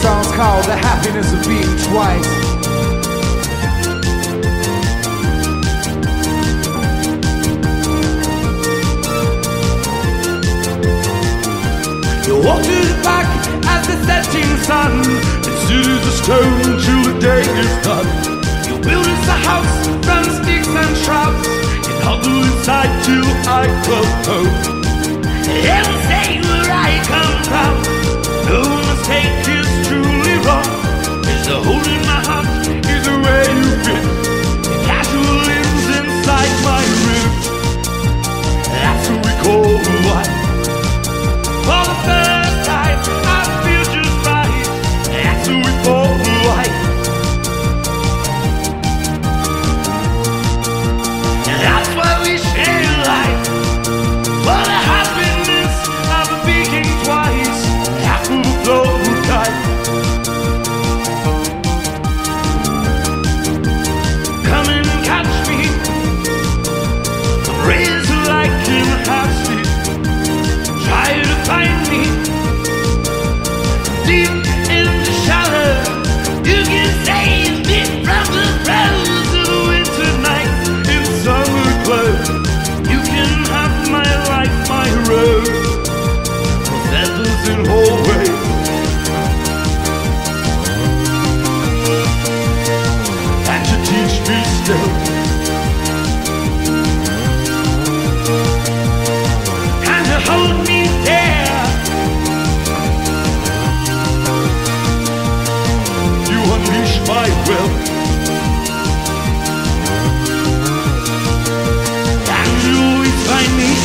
song's called The Happiness of Being Twice. You walk to the back as the setting sun. Considers the stone till the day is done. You build us a house from sticks and shrubs You huddle inside till I close home Heaven say we're You.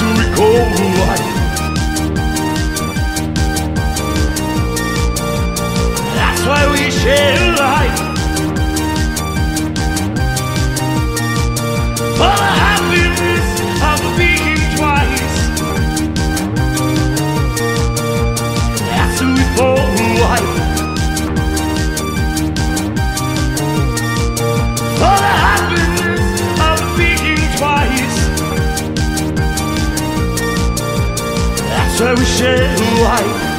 to recall light. That's why we share light. Oh! to a shed light.